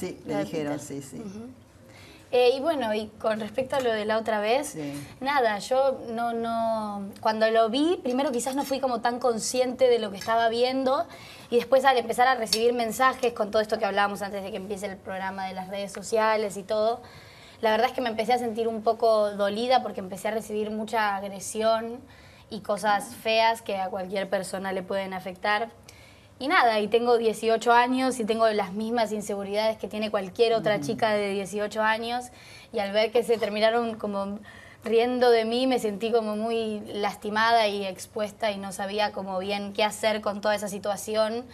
Sí, le dijeron, sí, sí. Eh, y bueno, y con respecto a lo de la otra vez, Sí. nada, yo no, no, cuando lo vi, primero quizás no fui como tan consciente de lo que estaba viendo y después al empezar a recibir mensajes con todo esto que hablábamos antes de que empiece el programa de las redes sociales y todo, la verdad es que me empecé a sentir un poco dolida porque empecé a recibir mucha agresión y cosas feas que a cualquier persona le pueden afectar. Y nada, y tengo 18 años y tengo las mismas inseguridades que tiene cualquier otra chica de 18 años. Y al ver que se terminaron como riendo de mí, me sentí como muy lastimada y expuesta y no sabía como bien qué hacer con toda esa situación.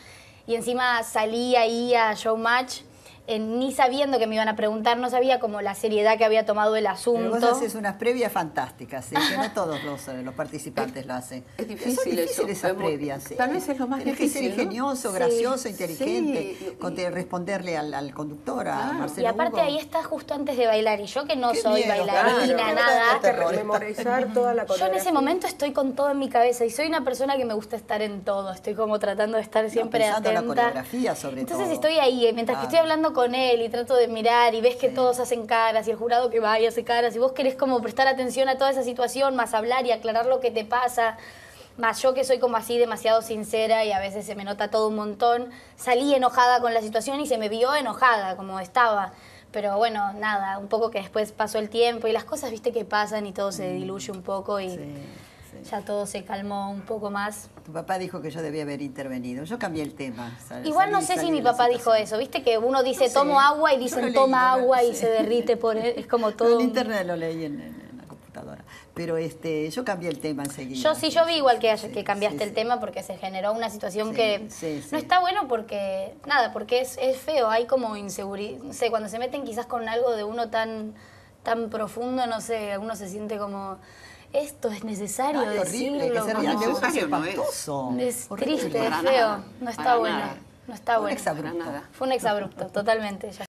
Y encima salí ahí a Showmatch, eh, ni sabiendo que me iban a preguntar, no sabía como la seriedad que había tomado el Pero vos asunto. haces unas previas fantásticas, ¿sí? que no todos los, eh, los participantes lo hacen. Es difícil Son difíciles eso, esas previas. ¿sí? tal vez es lo más Tenés que ser difícil, ¿no? ingenioso, Sí. gracioso, inteligente, Sí, con te- responderle al, al conductor, a. Marcelo Y aparte Hugo. ahí está justo antes de bailar. Y yo que no Qué soy miedo, bailarina, claro. nada. Terror. memorizar toda la Yo en ese momento estoy con todo en mi cabeza y soy una persona que me gusta estar en todo. Estoy como tratando de estar siempre pensando en la atenta. coreografía, sobre Entonces todo. estoy ahí, eh, mientras que estoy hablando con él y trato de mirar y ves que todos hacen caras y el jurado que va y hace caras y vos querés como prestar atención a toda esa situación, más hablar y aclarar lo que te pasa. Más yo que soy como así demasiado sincera y a veces se me nota todo un montón, salí enojada con la situación y se me vio enojada como estaba. Pero bueno, nada, un poco que después pasó el tiempo y las cosas, viste, que pasan y todo se diluye un poco y Mm. Sí, sí. ya todo se calmó un poco más. Tu papá dijo que yo debía haber intervenido. Yo cambié el tema. sal- Igual no salí- sé si mi papá dijo eso, viste que uno dice No sé. tomo agua y dicen toma agua y se derrite por él, es como todo. en un- internet lo leí en, en- en la computadora. Pero este, yo cambié el tema enseguida. Yo sí, yo vi igual que, Sí, que cambiaste sí, el tema porque se generó una situación que no está bueno porque, nada, porque es, es feo, hay como inseguridad, no sé, cuando se meten quizás con algo de uno tan, tan profundo, no sé, uno se siente como, esto es necesario Ay, horrible, que decirlo. se como- rían de uno, es Necesario no es. espantoso. Es triste, es feo, nada, no está bueno, nada. no está bueno. Fue un exabrupto, totalmente. ya